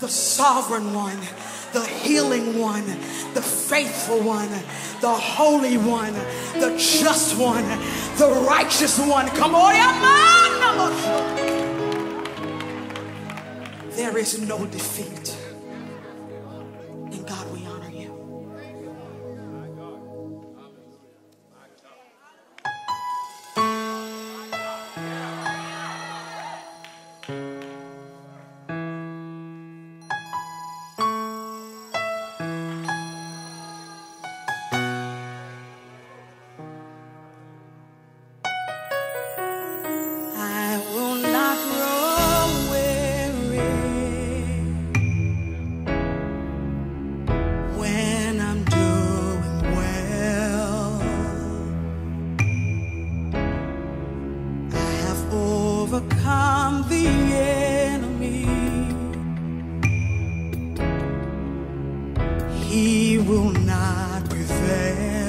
the sovereign one, the healing one, the faithful one, the holy one, the just one, the righteous one. Come on, there is no defeat. Not prevail. For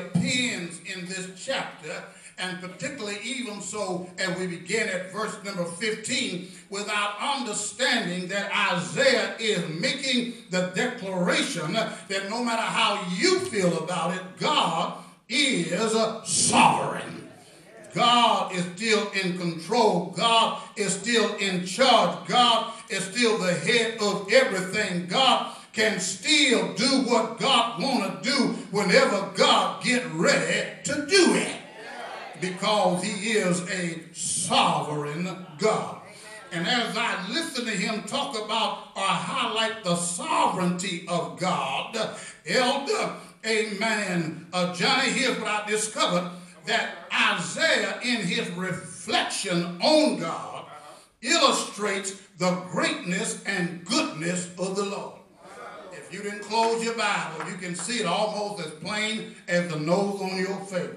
Isaiah in this chapter, and particularly even so as we begin at verse number 15, without understanding that Isaiah is making the declaration that no matter how you feel about it, God is sovereign. God is still in control. God is still in charge. God is still the head of everything. God can still do what God want to do whenever God get ready to do it. Because he is a sovereign God. And as I listen to him talk about or highlight the sovereignty of God, Elder, amen, uh, Johnny, here's what I discovered that Isaiah, in his reflection on God, illustrates the greatness and goodness of the Lord. You didn't close your Bible, you can see it almost as plain as the nose on your face.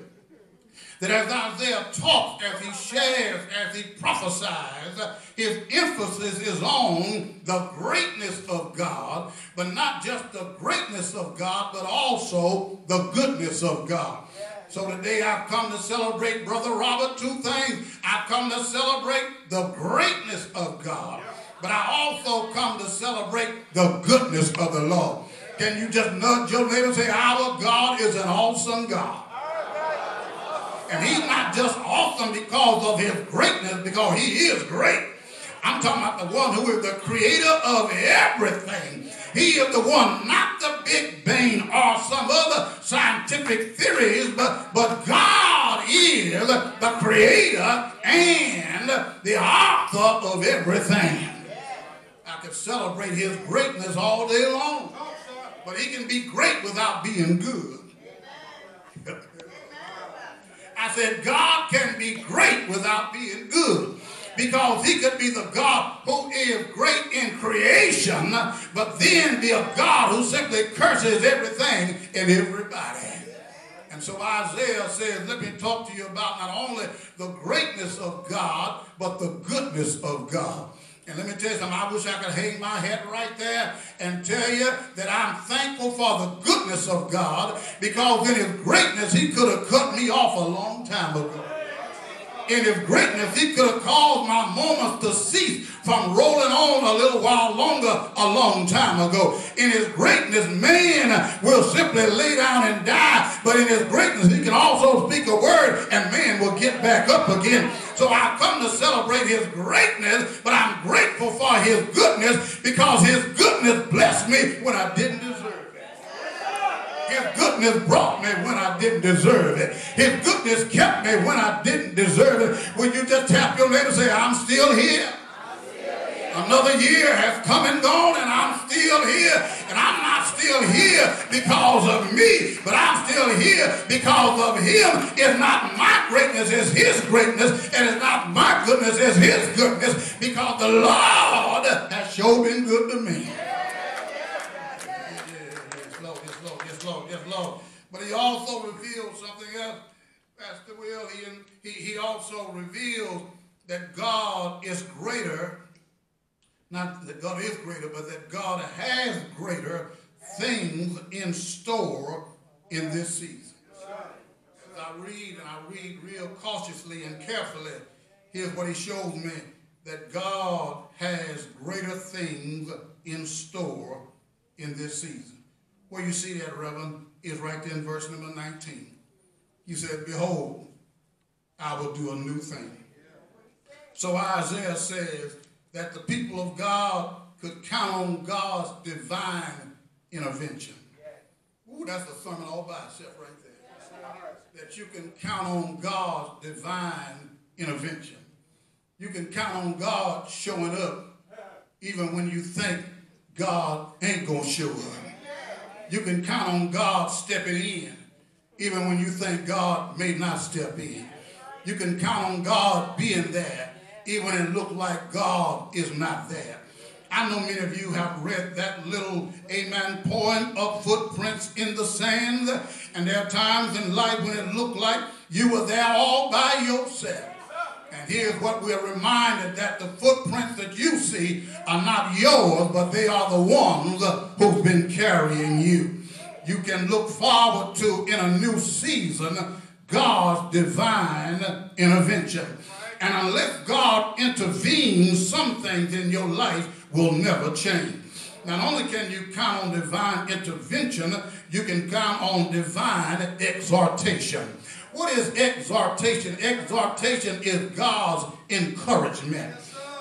That as Isaiah talks, as he shares, as he prophesies, his emphasis is on the greatness of God, but not just the greatness of God, but also the goodness of God. So today I've come to celebrate, Brother Robert, two things. I've come to celebrate the greatness of God, but I also come to celebrate the goodness of the Lord. Can you just nudge your neighbor and say, Our God is an awesome God. And he's not just awesome because of his greatness, because he is great. I'm talking about the one who is the creator of everything. He is the one, not the Big Bang or some other scientific theories, but, but God is the creator and the author of everything. Could celebrate his greatness all day long. But he can be great without being good. I said, God can be great without being good because he could be the God who is great in creation, but then be a God who simply curses everything and everybody. And so Isaiah says, let me talk to you about not only the greatness of God, but the goodness of God. And let me tell you something, I wish I could hang my head right there and tell you that I'm thankful for the goodness of God because in his greatness, he could have cut me off a long time ago in his greatness, he could have caused my moments to cease from rolling on a little while longer a long time ago. In his greatness, man will simply lay down and die, but in his greatness, he can also speak a word and man will get back up again. So I come to celebrate his greatness, but I'm grateful for his goodness because his goodness blessed me when I didn't. His goodness brought me when I didn't deserve it. His goodness kept me when I didn't deserve it. When you just tap your neighbor and say, I'm still here. Another year has come and gone and I'm still here. And I'm not still here because of me, but I'm still here because of him. It's not my greatness, it's his greatness. And it's not my goodness, it's his goodness because the Lord has sure been good to me. But he also reveals something else, Pastor Will. He, he, he also reveals that God is greater, not that God is greater, but that God has greater things in store in this season. As I read, and I read real cautiously and carefully, here's what he shows me that God has greater things in store in this season. Where you see that, Reverend, is right there in verse number 19. He said, Behold, I will do a new thing. So Isaiah says that the people of God could count on God's divine intervention. Ooh, that's a sermon all by itself right there. That you can count on God's divine intervention. You can count on God showing up even when you think God ain't going to show up you can count on God stepping in, even when you think God may not step in. You can count on God being there, even when it looks like God is not there. I know many of you have read that little, amen, poem of footprints in the sand. And there are times in life when it looked like you were there all by yourself. And here's what we're reminded that the footprints that you see are not yours, but they are the ones who've been carrying you. You can look forward to in a new season God's divine intervention. And unless God intervenes, some things in your life will never change. Not only can you count on divine intervention, you can count on divine exhortation. What is exhortation? Exhortation is God's encouragement.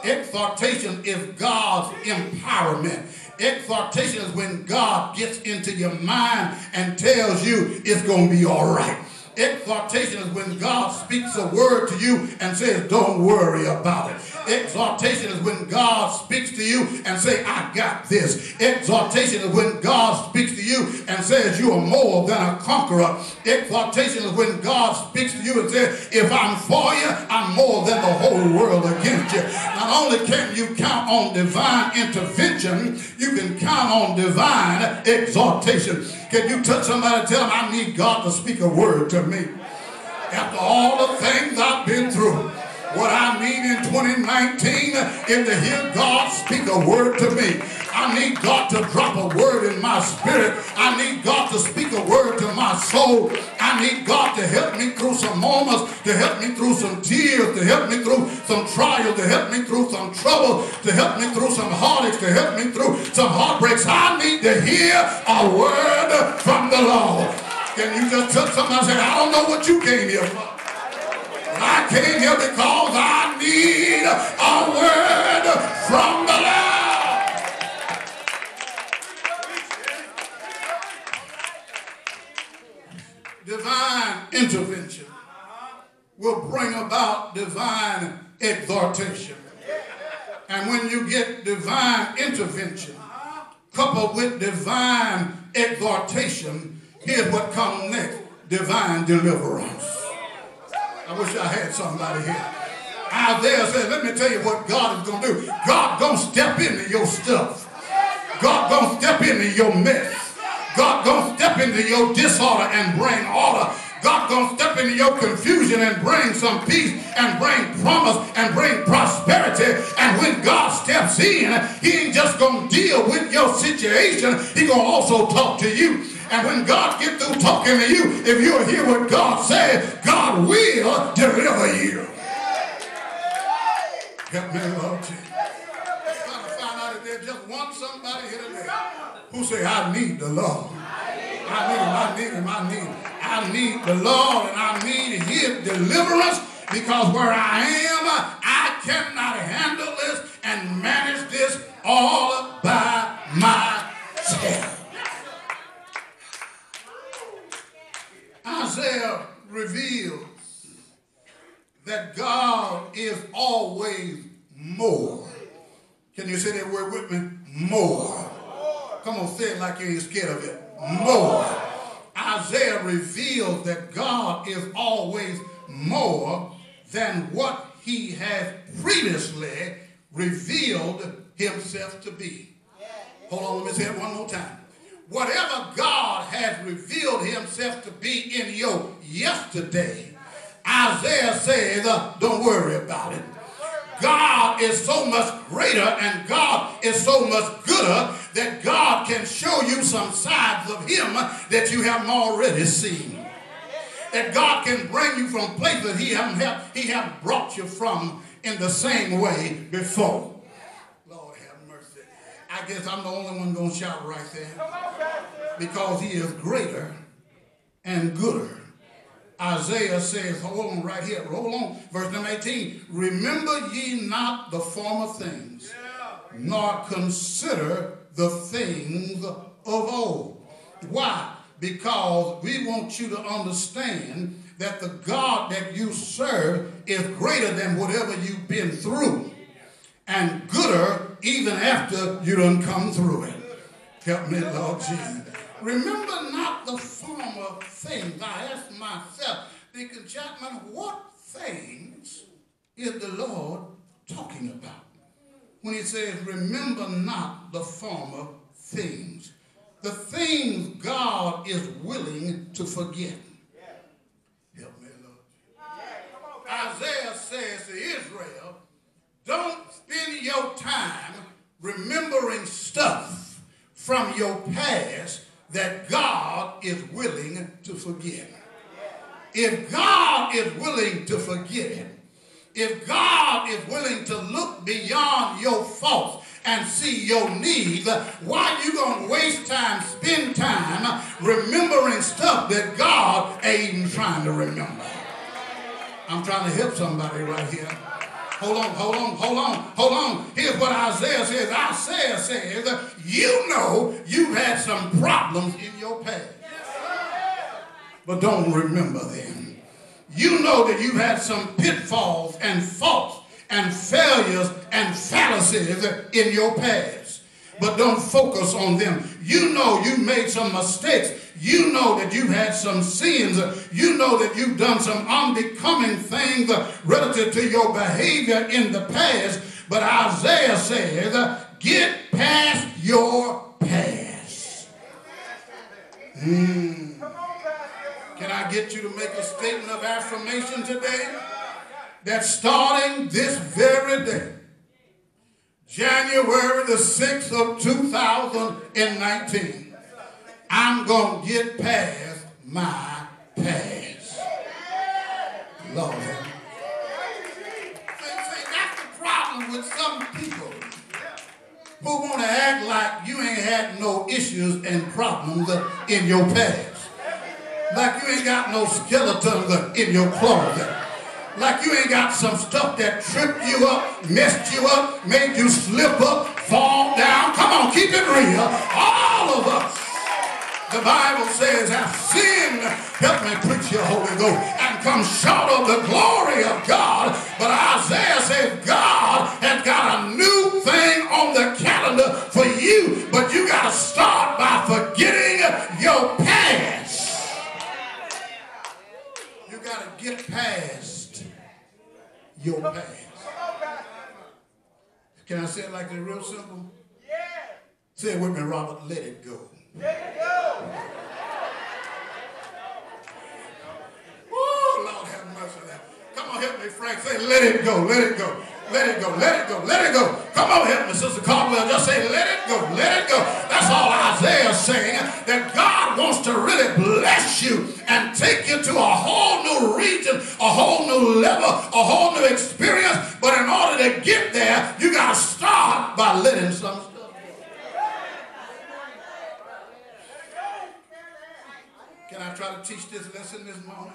Exhortation is God's empowerment. Exhortation is when God gets into your mind and tells you it's going to be all right. Exhortation is when God speaks a word to you and says, don't worry about it. Exhortation is when God speaks to you and say, I got this. Exhortation is when God speaks to you and says, you are more than a conqueror. Exhortation is when God speaks to you and says, if I'm for you, I'm more than the whole world against you. Not only can you count on divine intervention, you can count on divine exhortation. Can you touch somebody and tell them, I need God to speak a word to me? After all the things I've been through, what I need in 2019 is to hear God speak a word to me. I need God to drop a word in my spirit. I need God to speak a word to my soul. I need God to help me through some moments, to help me through some tears, to help me through some trials, to help me through some trouble, to help me through some heartaches, to help me through some heartbreaks. I need to hear a word from the Lord. Can you just touch somebody say, I don't know what you came here for. I came here because I need a word from the Lord. divine intervention. will bring about divine exhortation. And when you get divine intervention, coupled with divine exhortation, here's what comes next divine deliverance. I wish I had somebody here. Isaiah said, let me tell you what God is going to do. God going to step into your stuff. God going to step into your mess. God going to step into your disorder and bring order. God going to step into your confusion and bring some peace and bring promise and bring prosperity. And when God steps in, he ain't just going to deal with your situation. He going to also talk to you. And when God get through talking to you, if you'll hear what God says, God will deliver you. Help me, Lord Jesus. To find out if there's just one somebody here today who say, I need the Lord. I need him, I need him, I need him. I need the Lord and I need his deliverance because where I am, I cannot handle this and manage this all by myself. Isaiah reveals that God is always more. Can you say that word with me? More. Come on, say it like you ain't scared of it. More. Isaiah reveals that God is always more than what he has previously revealed himself to be. Hold on, let me say it one more time. Whatever God has revealed himself to be in your yesterday, Isaiah says, uh, don't worry about it. God is so much greater and God is so much gooder that God can show you some sides of him that you haven't already seen. That God can bring you from places he haven't he haven't brought you from in the same way before. Lord have mercy. I guess I'm the only one going to shout right there. Because he is greater and gooder Isaiah says, hold on right here, hold on, verse number 18. Remember ye not the former things, nor consider the things of old. Why? Because we want you to understand that the God that you serve is greater than whatever you've been through and gooder even after you done come through it. Help me, Lord Jesus. Remember not the former things. I asked myself, Deacon Chapman, what things is the Lord talking about? When he says, remember not the former things. The things God is willing to forget. Help me, Lord. Isaiah says to Israel, don't spend your time remembering stuff from your past that God is willing to forgive. If God is willing to forgive, if God is willing to look beyond your faults and see your needs, why you to waste time, spend time remembering stuff that God ain't trying to remember? I'm trying to help somebody right here. Hold on, hold on, hold on, hold on. Here's what Isaiah says. Isaiah says, you know you've had some problems in your past. But don't remember them. You know that you've had some pitfalls and faults and failures and fallacies in your past. But don't focus on them. You know you made some mistakes you know that you've had some sins. You know that you've done some unbecoming things relative to your behavior in the past. But Isaiah says, get past your past. Mm. Can I get you to make a statement of affirmation today? That starting this very day, January the 6th of 2019, I'm going to get past my past. Lord. See, that's the problem with some people who want to act like you ain't had no issues and problems in your past. Like you ain't got no skeletons in your closet. Like you ain't got some stuff that tripped you up, messed you up, made you slip up, fall down. Come on, keep it real. All of us The Bible says, have sinned, help me preach your Holy Ghost, and come short of the glory it real simple? Yeah. Say it with me, Robert. Let it go. Let it go. Oh, Lord have mercy. Come on, help me, Frank. Say, let it go, let it go. Let it go, let it go, let it go. Come on, help me, Sister Caldwell. Just say, let it go, let it go. That's all Isaiah's saying. That God wants to really bless you and take you to a whole new region, a whole new level, a whole new experience. But in order to get there, you got to start by letting some stuff go. Can I try to teach this lesson this morning?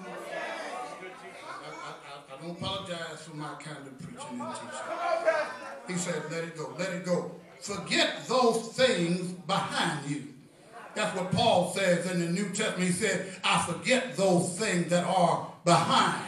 Don't apologize for my kind of preaching and teaching. He said, let it go, let it go. Forget those things behind you. That's what Paul says in the New Testament. He said, I forget those things that are behind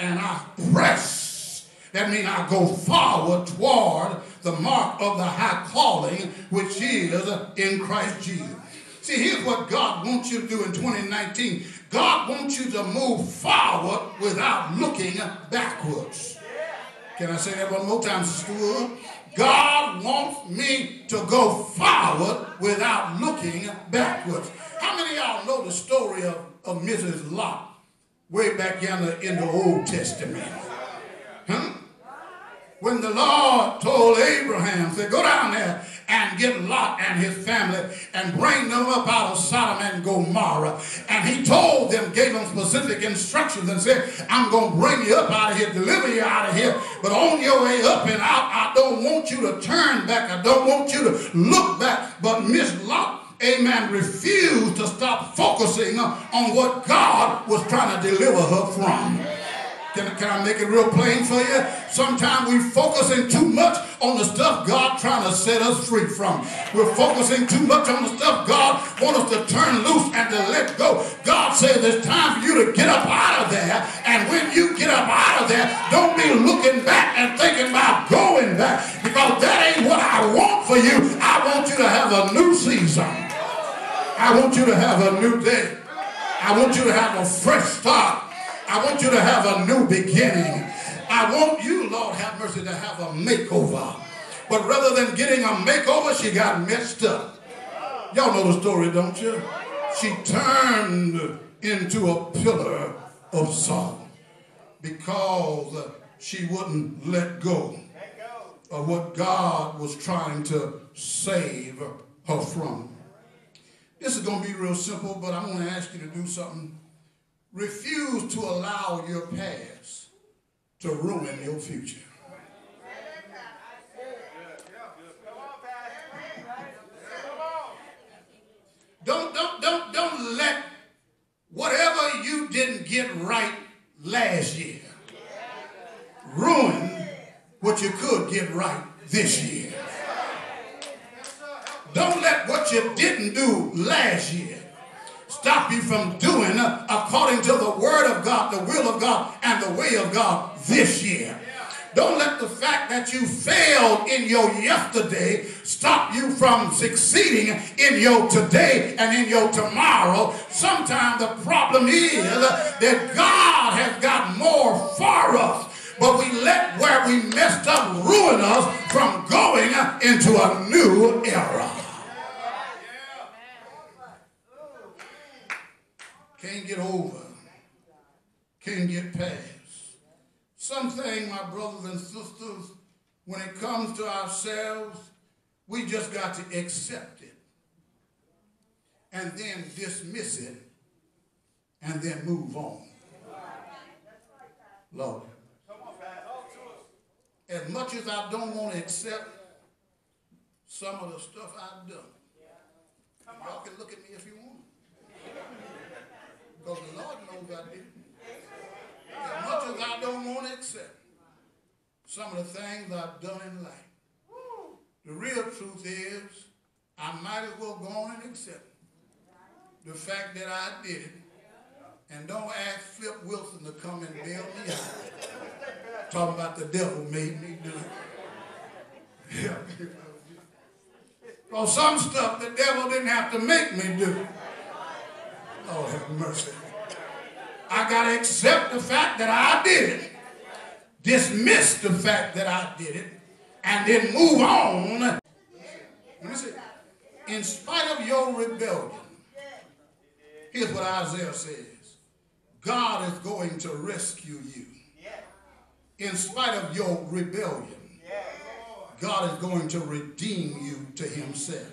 and I press. That means I go forward toward the mark of the high calling, which is in Christ Jesus. See, here's what God wants you to do in 2019. God wants you to move forward without looking backwards. Can I say that one more time, Sister Wood? God wants me to go forward without looking backwards. How many of y'all know the story of, of Mrs. Lot way back in the, in the Old Testament? Huh? When the Lord told Abraham, said, go down there and get Lot and his family and bring them up out of Sodom and Gomorrah. And he told them, gave them specific instructions and said, I'm going to bring you up out of here, deliver you out of here. But on your way up and out, I don't want you to turn back. I don't want you to look back. But Miss Lot amen, refused to stop focusing on what God was trying to deliver her from. Can, can I make it real plain for you? Sometimes we're focusing too much on the stuff God trying to set us free from. We're focusing too much on the stuff God wants us to turn loose and to let go. God says it's time for you to get up out of there. And when you get up out of there, don't be looking back and thinking about going back because that ain't what I want for you. I want you to have a new season. I want you to have a new day. I want you to have a fresh start. I want you to have a new beginning. I want you, Lord have mercy, to have a makeover. But rather than getting a makeover, she got messed up. Y'all know the story, don't you? She turned into a pillar of salt because she wouldn't let go of what God was trying to save her from. This is going to be real simple, but I'm going to ask you to do something refuse to allow your past to ruin your future. Don't, don't, don't, don't let whatever you didn't get right last year ruin what you could get right this year. Don't let what you didn't do last year stop you from doing according to the word of God, the will of God, and the way of God this year. Don't let the fact that you failed in your yesterday stop you from succeeding in your today and in your tomorrow. Sometimes the problem is that God has got more for us but we let where we messed up ruin us from going into a new era. Can't get over, can't get past. Something, my brothers and sisters, when it comes to ourselves, we just got to accept it and then dismiss it and then move on. Lord. As much as I don't want to accept some of the stuff I've done, y'all can look at me if you want. Because the Lord knows I did. As much as I don't want to accept some of the things I've done in life, the real truth is I might as well go on and accept the fact that I did it. And don't ask Flip Wilson to come and bail me out. Talking about the devil made me do it. well, some stuff the devil didn't have to make me do. Oh, have mercy. I got to accept the fact that I did it, dismiss the fact that I did it, and then move on. Let me see. In spite of your rebellion, here's what Isaiah says God is going to rescue you. In spite of your rebellion, God is going to redeem you to himself.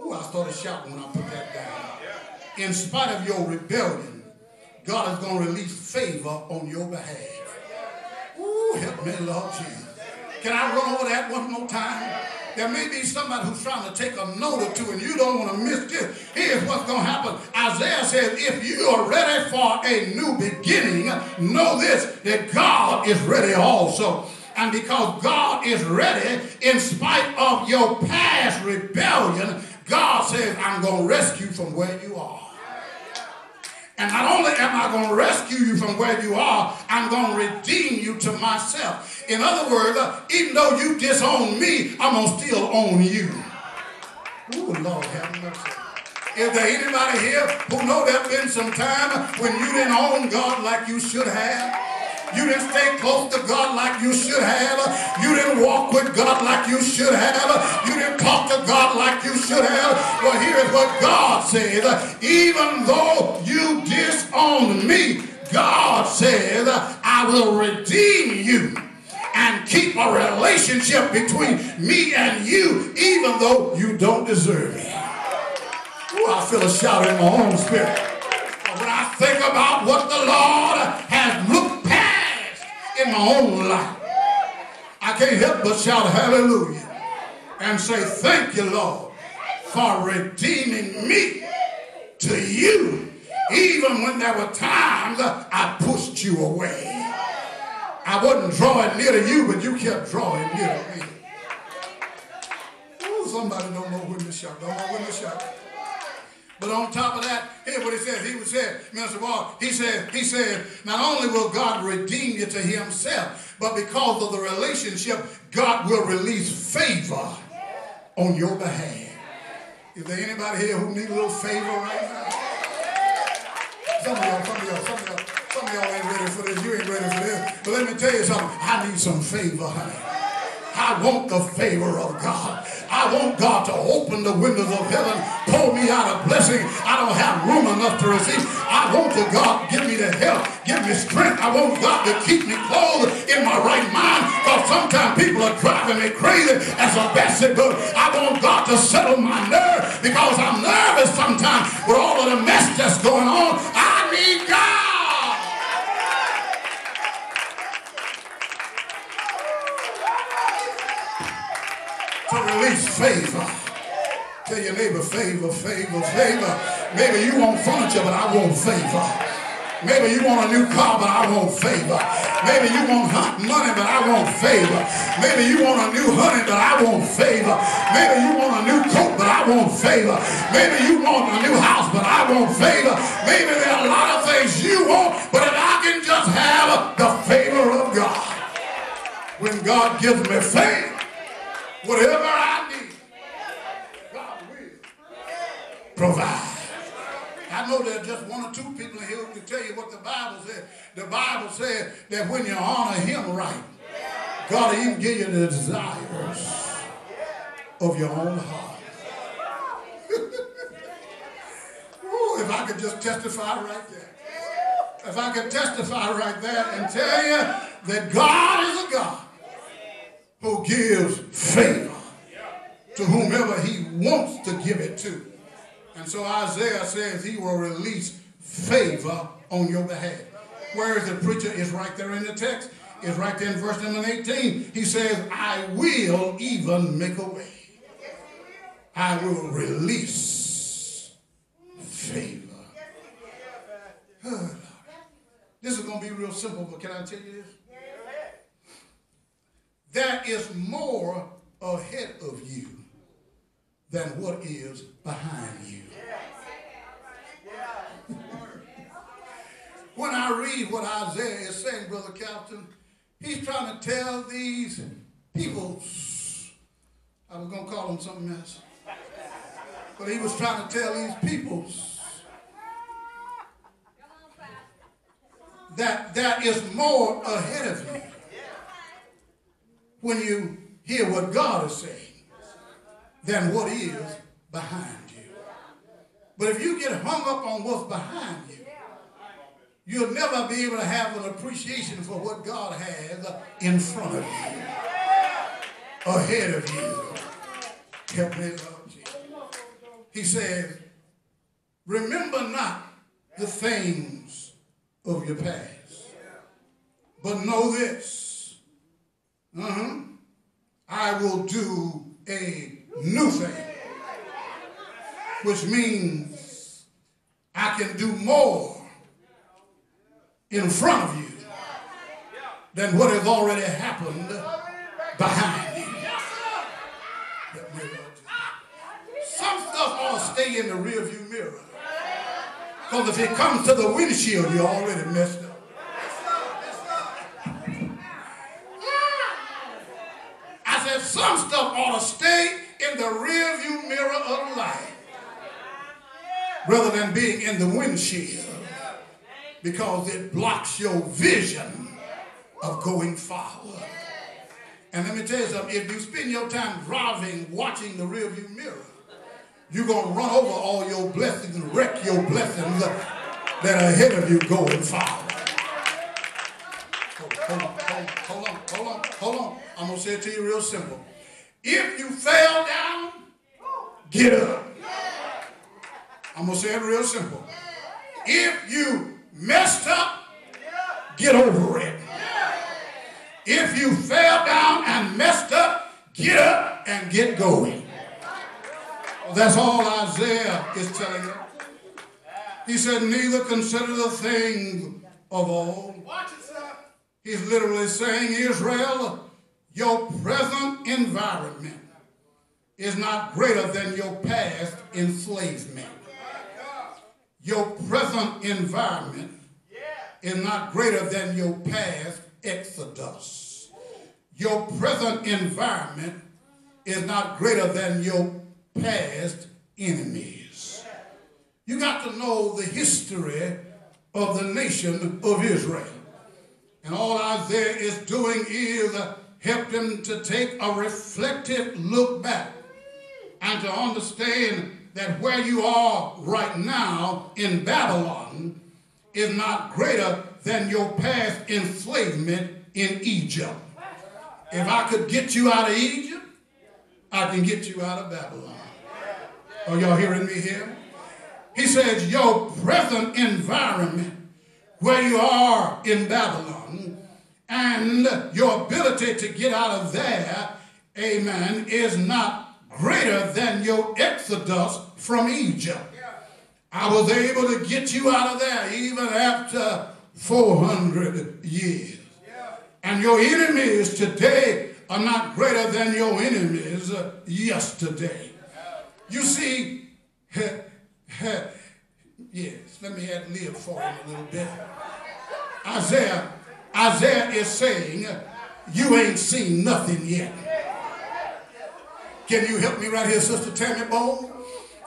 Oh, I started shouting when I put that down. In spite of your rebellion, God is going to release favor on your behalf. Ooh, help me, Lord Jesus. Can I run over that one more time? There may be somebody who's trying to take a note or two and you don't want to miss this. Here's what's going to happen. Isaiah says, if you are ready for a new beginning, know this, that God is ready also. And because God is ready, in spite of your past rebellion, God says, I'm going to rescue from where you are. And not only am I going to rescue you from where you are, I'm going to redeem you to myself. In other words, even though you disown me, I'm going to still own you. Ooh, Lord have mercy. Is there anybody here who know there's been some time when you didn't own God like you should have? You didn't stay close to God like you should have. You didn't walk with God like you should have. You didn't talk to God like you should have. Well, here's what God says. Even though you disown me, God says, I will redeem you and keep a relationship between me and you, even though you don't deserve it. Ooh, I feel a shout in my own spirit. When I think about what the Lord has looked in my own life. I can't help but shout hallelujah and say thank you, Lord, for redeeming me to you. Even when there were times I pushed you away. I wasn't drawing near to you, but you kept drawing near to me. Oh, somebody don't know when to shout. Don't know when to shout. But on top of that, here's what he says. He say, Mr. Wall, he said, he said, not only will God redeem you to himself, but because of the relationship, God will release favor on your behalf. Is there anybody here who need a little favor right now? Some of y'all, some of y'all, some of y'all, some of y'all ain't ready for this. You ain't ready for this. But let me tell you something. I need some favor, honey. I want the favor of God. I want God to open the windows of heaven, pour me out a blessing I don't have room enough to receive. I want the God give me the help, give me strength. I want God to keep me clothed in my right mind because sometimes people are driving me crazy as a best I want God to settle my nerve because I'm nervous sometimes with all of the mess that's going on. I need God. To release favor. Tell your neighbor, favor, favor, favor. Maybe you want furniture, but I want favor. Maybe you want a new car, but I want favor. Maybe you want hot money, but I want favor. Maybe you want a new honey, but I want favor. Maybe you want a new coat, but I want favor. Maybe you want a new house, but I want favor. Maybe there are a lot of things you want, but if I can just have the favor of God. When God gives me favor, Whatever I need, God will provide. I know there's just one or two people here who can tell you what the Bible says. The Bible says that when you honor him right, God will even give you the desires of your own heart. Ooh, if I could just testify right there. If I could testify right there and tell you that God is a God who gives favor to whomever he wants to give it to. And so Isaiah says he will release favor on your behalf. Whereas the preacher? Is right there in the text. Is right there in verse number 18. He says, I will even make a way. I will release favor. This is going to be real simple, but can I tell you this? There is more ahead of you than what is behind you. When I read what Isaiah is saying, Brother Captain, he's trying to tell these people, I was going to call them something else, but he was trying to tell these peoples that there is more ahead of you when you hear what God is saying than what is behind you. But if you get hung up on what's behind you, you'll never be able to have an appreciation for what God has in front of you, ahead of you. Help me, Lord Jesus. He says, remember not the things of your past, but know this. Uh-huh. I will do a new thing, which means I can do more in front of you than what has already happened behind you. Some stuff ought to stay in the rearview mirror. Because if it comes to the windshield, you're already messed up. I said some stuff ought to stay in the rearview mirror of life rather than being in the windshield because it blocks your vision of going forward. And let me tell you something, if you spend your time driving, watching the rearview mirror, you're going to run over all your blessings and wreck your blessings that are ahead of you going forward. Hold, hold, hold on, hold on, hold on. I'm going to say it to you real simple. If you fell down, get up. I'm going to say it real simple. If you messed up, get over it. If you fell down and messed up, get up and get going. Well, that's all Isaiah is telling you. He said, neither consider the things of old. He's literally saying, Israel, your present environment is not greater than your past enslavement. Your present environment is not greater than your past exodus. Your present environment is not greater than your past enemies. You got to know the history of the nation of Israel. And all Isaiah is doing is help them to take a reflective look back and to understand that where you are right now in Babylon is not greater than your past enslavement in Egypt. If I could get you out of Egypt, I can get you out of Babylon. Are y'all hearing me here? He says, Your present environment, where you are in Babylon, and your ability to get out of there, amen, is not greater than your exodus from Egypt. I was able to get you out of there even after 400 years. And your enemies today are not greater than your enemies yesterday. You see, yes, let me add live for him a little bit. Isaiah, Isaiah is saying, you ain't seen nothing yet. Can you help me right here, Sister Tammy Bone?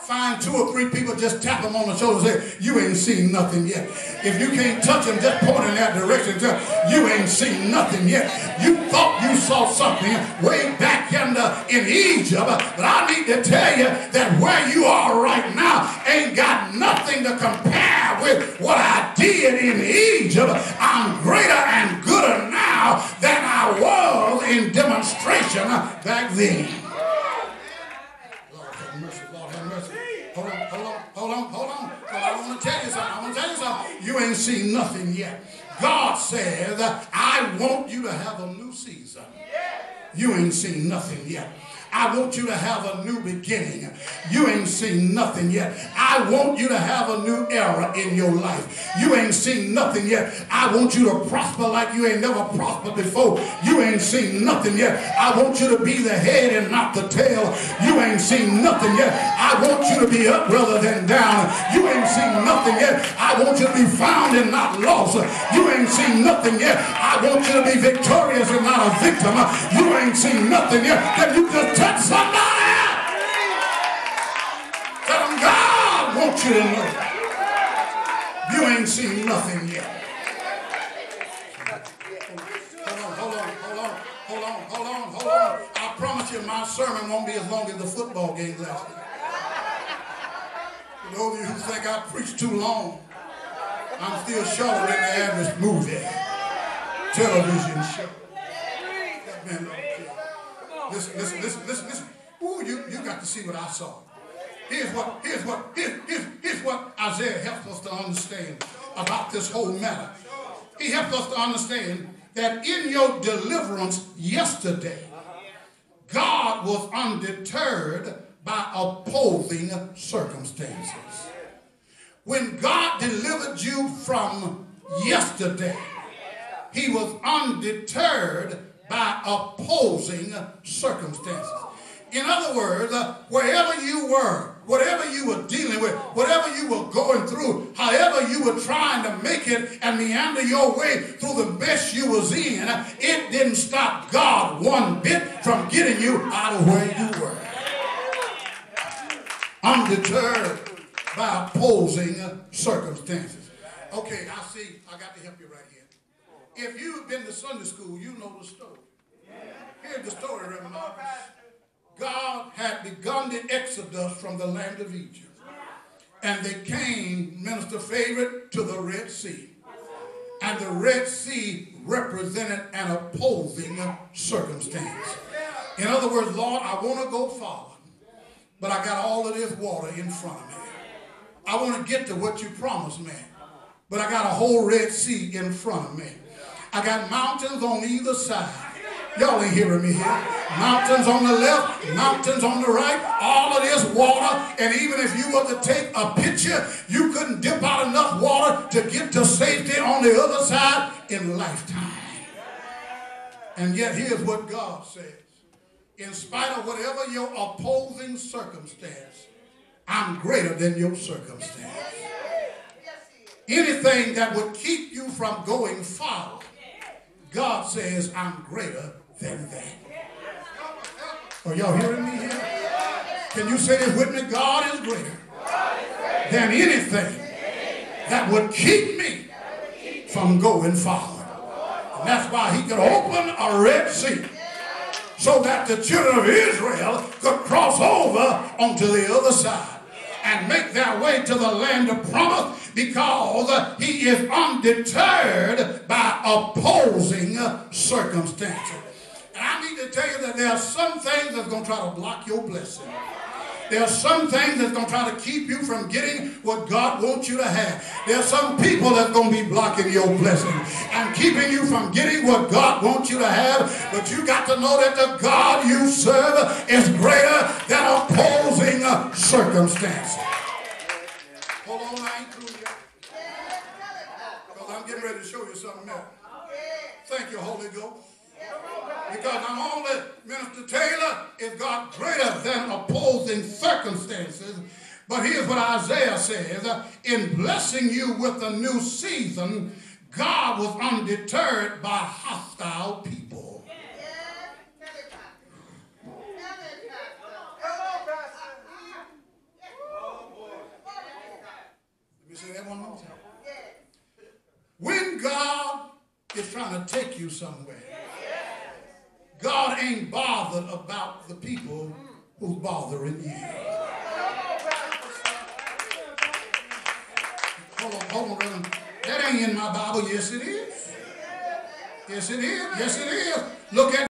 Find two or three people, just tap them on the shoulder and say, you ain't seen nothing yet. If you can't touch them, just point in that direction. Tell you ain't seen nothing yet. You thought you saw something way back in, the, in Egypt, but I need to tell you that where you are right now ain't got nothing to compare with what I did in Egypt. I'm greater and gooder now than I was in demonstration back then. Hold on, hold on, hold on. I want to tell you something. I want to tell you something. You ain't seen nothing yet. God says, I want you to have a new season. You ain't seen nothing yet. I want you to have a new beginning. You ain't seen nothing yet. I want you to have a new era in your life. You ain't seen nothing yet. I want you to prosper like you ain't never prospered before. You ain't seen nothing yet. I want you to be the head and not the tail. You ain't seen nothing yet. I want you to be up rather than down. You ain't seen nothing yet. I want you to be found and not lost. You ain't seen nothing yet. I want you to be victorious and not a victim. You ain't seen nothing yet. Can you just touch somebody? Tell them God wants you to know. You ain't seen nothing yet. Hold on, hold on, hold on, hold on, hold on, hold on. I promise you my sermon won't be as long as the football game last night. For those of you who think I preach too long, I'm still shorter than the average movie, television show. That man. Listen, listen, listen, listen, listen. Ooh, you, you got to see what I saw. Here's what, here's what, here's, here's, here's what Isaiah helps us to understand about this whole matter. He helps us to understand that in your deliverance yesterday, God was undeterred by opposing circumstances. When God delivered you from yesterday, he was undeterred by opposing circumstances. In other words, uh, wherever you were, whatever you were dealing with, whatever you were going through, however you were trying to make it and meander your way through the mess you was in, it didn't stop God one bit from getting you out of where you were. Undeterred by opposing circumstances. Okay, I see. I got to help you right here. If you've been to Sunday school, you know the story. Here's the story, Reverend. God had begun the exodus from the land of Egypt. And they came, Minister Favorite, to the Red Sea. And the Red Sea represented an opposing circumstance. In other words, Lord, I want to go forward, but I got all of this water in front of me. I want to get to what you promised me, but I got a whole Red Sea in front of me. I got mountains on either side. Y'all ain't hearing me here. Mountains on the left, mountains on the right, all of this water. And even if you were to take a picture, you couldn't dip out enough water to get to safety on the other side in lifetime. And yet, here's what God says In spite of whatever your opposing circumstance, I'm greater than your circumstance. Anything that would keep you from going forward, God says, I'm greater than that. Are y'all hearing me here? Can you say this with me? God is greater than anything that would keep me from going forward. And that's why he could open a Red Sea so that the children of Israel could cross over onto the other side and make their way to the land of promise because he is undeterred by opposing circumstances. And I need to tell you that there are some things that's going to try to block your blessing. There are some things that's going to try to keep you from getting what God wants you to have. There are some people that's going to be blocking your blessing and keeping you from getting what God wants you to have. But you got to know that the God you serve is greater than opposing circumstances. Hold on, I ain't through yet. Because I'm getting ready to show you something else. Thank you, Holy Ghost. Because not only, Minister Taylor, is God greater than opposing circumstances, but here's what Isaiah says In blessing you with a new season, God was undeterred by hostile people. Let me say that one more time. When God is trying to take you somewhere, God ain't bothered about the people who's bothering you. Hold on, hold on, brother. That ain't in my Bible. Yes, it is. Yes, it is. Yes, it is. Look at